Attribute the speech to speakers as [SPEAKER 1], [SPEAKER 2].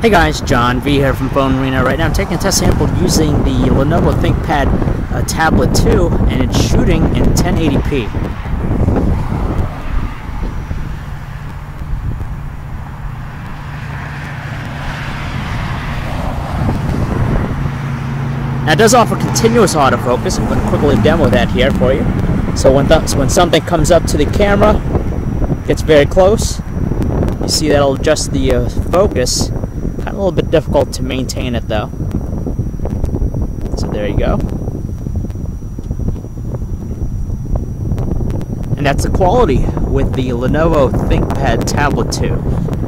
[SPEAKER 1] Hey guys, John V here from Phone Arena. Right now I'm taking a test sample using the Lenovo ThinkPad uh, Tablet 2 and it's shooting in 1080p. Now it does offer continuous autofocus. I'm going to quickly demo that here for you. So when, when something comes up to the camera, gets very close, you see that'll adjust the uh, focus little bit difficult to maintain it though. So there you go. And that's the quality with the Lenovo ThinkPad Tablet 2.